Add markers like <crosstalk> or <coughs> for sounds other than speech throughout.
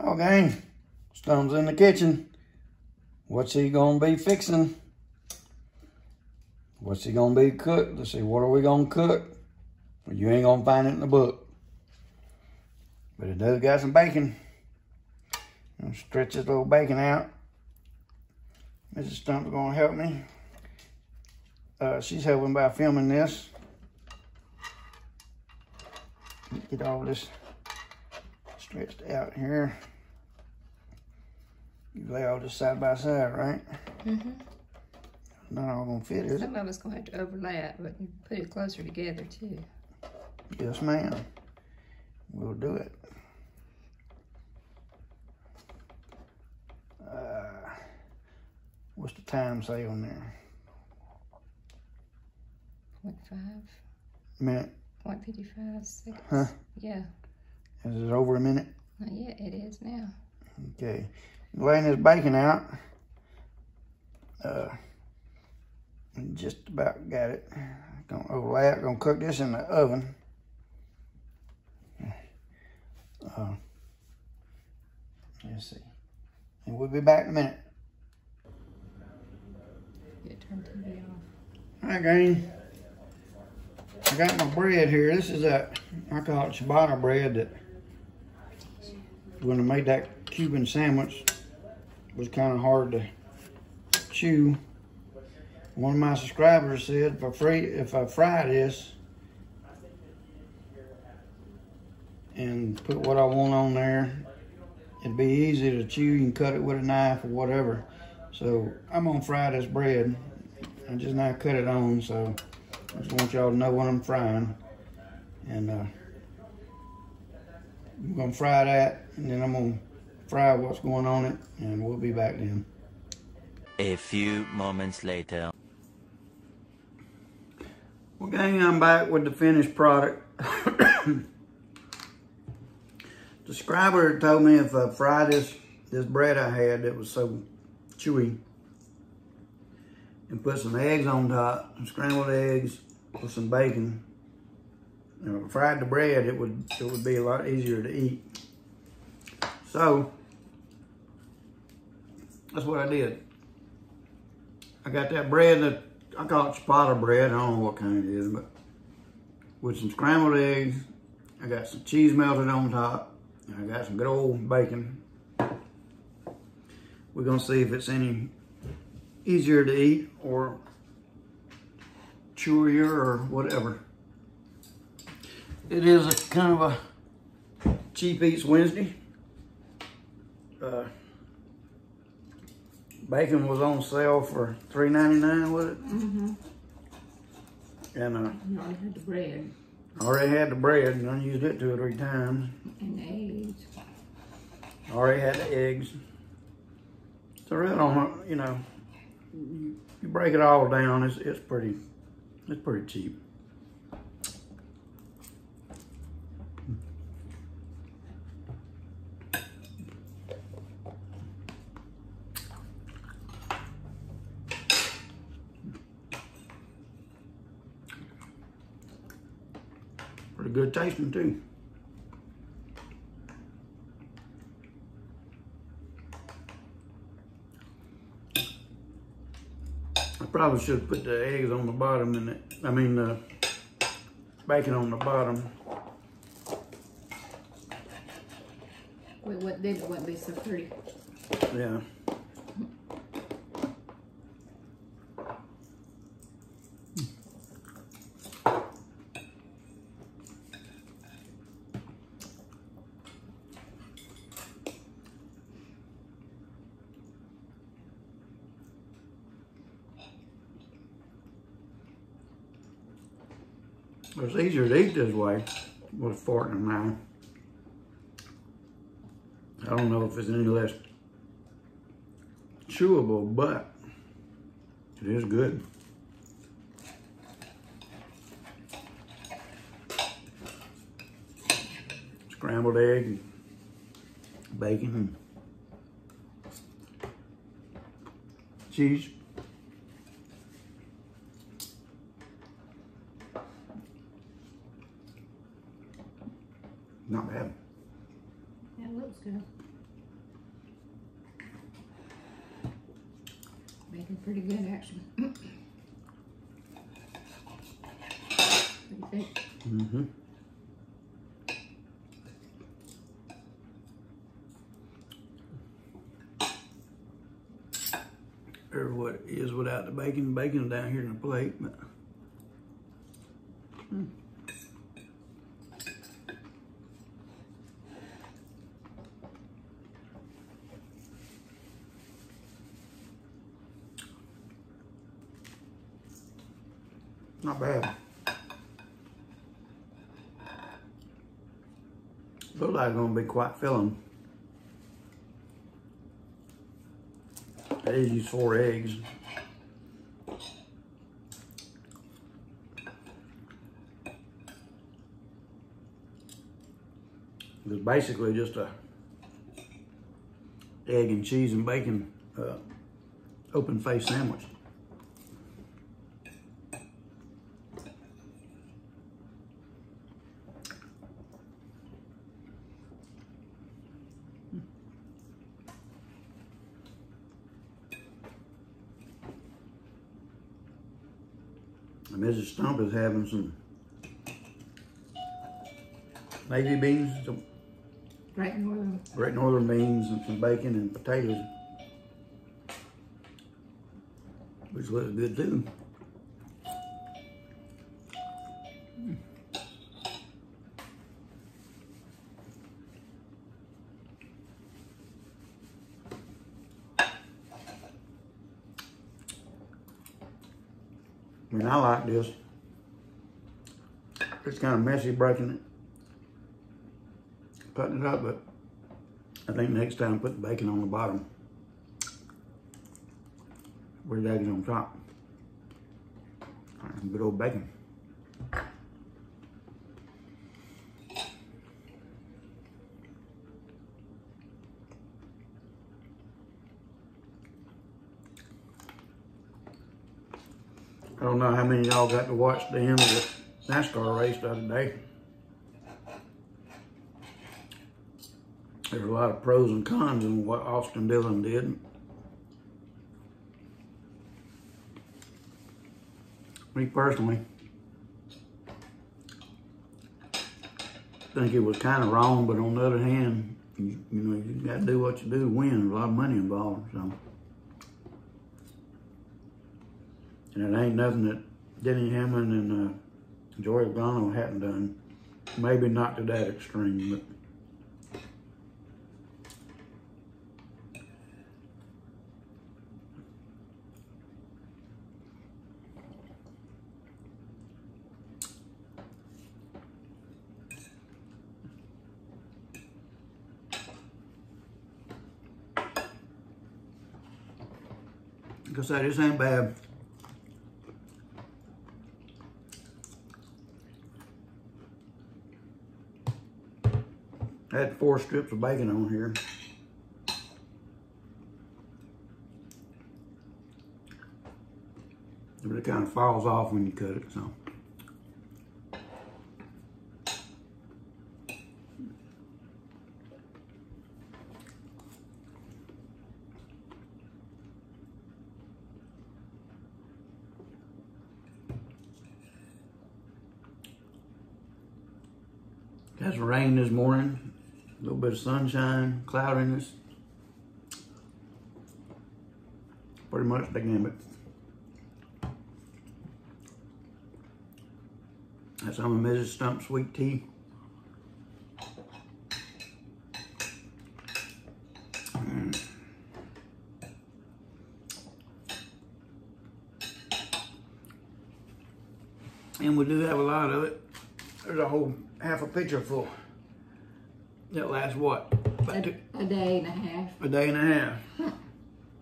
Okay, Stone's in the kitchen. What's he gonna be fixing? What's he gonna be cook? Let's see, what are we gonna cook? Well, you ain't gonna find it in the book. But it does got some bacon. I'm stretch this little bacon out. Mrs. Stump's gonna help me. Uh, she's helping by filming this. Get all this stretched out here. You lay all this side by side, right? Mm-hmm. Not all gonna fit, is it? Some of us gonna have to overlap, but you put it closer together too. Yes, ma'am. We'll do it. Uh, what's the time say on there? Point five, Minute? point fifty-five seconds. Huh? Yeah, Is it over a minute? not yet. It is now. Okay. Laying this bacon out. Uh, just about got it. Gonna overlap. Gonna cook this in the oven. Uh, let's see. And we'll be back in a minute. Yeah, turn TV off. Hi, gang. I got my bread here. This is a, I call it ciabatta bread that when I made that Cuban sandwich it was kind of hard to chew. One of my subscribers said if I, fry, if I fry this and put what I want on there, it'd be easy to chew. You can cut it with a knife or whatever. So I'm gonna fry this bread. I just now cut it on, so I just want y'all to know what I'm frying. And uh, I'm gonna fry that, and then I'm gonna fry what's going on it, and we'll be back then. A few moments later. Well, gang, I'm back with the finished product. <coughs> the scriber told me if I fry this, this bread I had that was so chewy and put some eggs on top, some scrambled eggs with some bacon. If I fried the bread, it would it would be a lot easier to eat. So that's what I did. I got that bread that I call it ciabatta bread. I don't know what kind it is, but with some scrambled eggs, I got some cheese melted on top, and I got some good old bacon. We're gonna see if it's any easier to eat or chewier or whatever. It is a kind of a cheap eats Wednesday. Uh, bacon was on sale for three ninety nine, was it? Mm-hmm. And uh, You already had the bread I already had the bread and I used it two or three times. and the eggs. I already had the eggs. So right on, you know, you, you break it all down, it's it's pretty, it's pretty cheap. Pretty good tasting too. I probably should have put the eggs on the bottom and it, I mean the bacon on the bottom. Well, what then it wouldn't be so pretty. Yeah. It's easier to eat this way with fork and knife. I don't know if it's any less chewable, but it is good. Scrambled egg, bacon, cheese. Not bad. Yeah, it looks good. Making pretty good actually. <clears throat> what do you think? Mm-hmm. Or what is without the bacon, bacon down here in the plate, but. Not bad. Look like gonna be quite filling. I four eggs. It's basically just a egg and cheese and bacon uh, open face sandwich. And Mrs. Stump is having some navy beans, some Great Northern. great northern beans, and some bacon and potatoes. Which looks good too. I like this. It's kind of messy breaking it, cutting it up, but I think next time put the bacon on the bottom. Where the eggs on top. Good old bacon. I don't know how many of y'all got to watch the end of the NASCAR race the other day. There's a lot of pros and cons in what Austin Dillon did. Me personally, think it was kind of wrong, but on the other hand, you, you know, you got to do what you do to win. There's a lot of money involved, so. And it ain't nothing that Denny Hamlin and uh, Joey Logano hadn't done. Maybe not to that extreme, but. Like I said, ain't bad. I had four strips of bacon on here. But it kind of falls off when you cut it, so. Got some rain this morning, a little bit of sunshine, cloudiness. Pretty much the gambit. That's some of Mrs. Stump's sweet tea. And we do have a lot of it. There's a whole half a pitcher full. That lasts what? Two, A, a day and a half. a day and a half.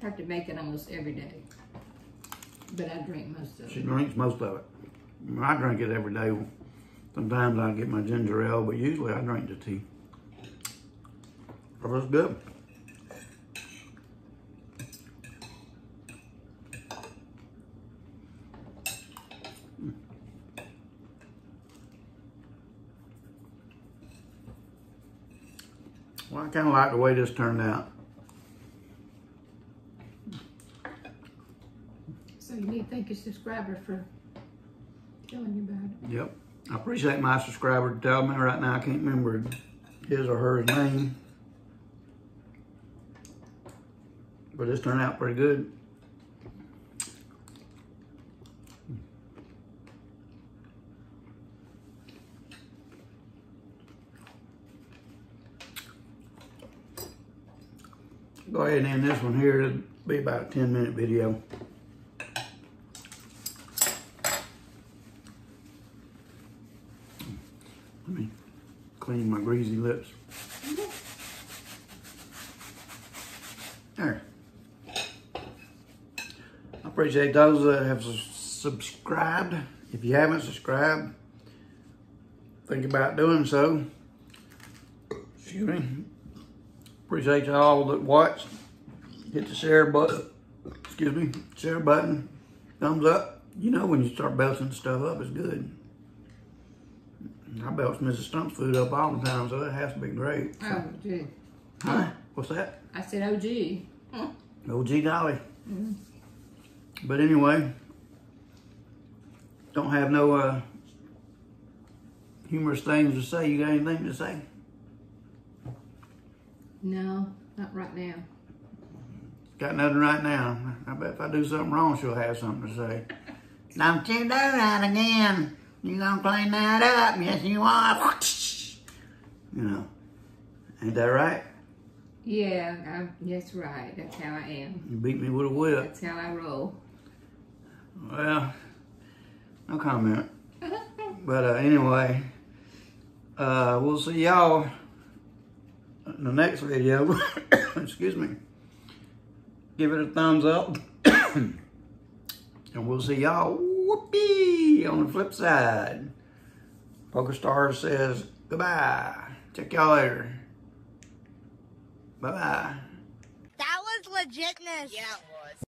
Have to make it almost every day. But I drink most of She it. She drinks most of it. I drink it every day. Sometimes I get my ginger ale, but usually I drink the tea. It was good. Well, I kind of like the way this turned out. So you need to thank your subscriber for telling you about it. Yep. I appreciate my subscriber telling me right now I can't remember his or her name. But this turned out pretty good. Go ahead and end this one here. It'll be about a 10 minute video. Let me clean my greasy lips. There. I appreciate those that have subscribed. If you haven't subscribed, think about doing so. Excuse me. Appreciate y'all that watched. Hit the share button. Excuse me. Share button. Thumbs up. You know when you start belching stuff up, it's good. I belch Mrs. Stump's food up all the time, so it has to be great. Oh, gee. Huh? What's that? I said, OG. gee. OG Dolly. But anyway, don't have no uh, humorous things to say. You got anything to say? No, not right now. Got nothing right now. I bet if I do something wrong, she'll have something to say. Don't you do that again. You gonna clean that up? Yes, you are. You know, ain't that right? Yeah, I, that's right. That's how I am. You beat me with a whip. That's how I roll. Well, no comment. <laughs> But uh, anyway, uh, we'll see y'all in the next video. <coughs> Excuse me. Give it a thumbs up. <coughs> and we'll see y'all whoopee on the flip side. PokerStar says goodbye. Check y'all later. Bye bye. That was legitness. Yeah,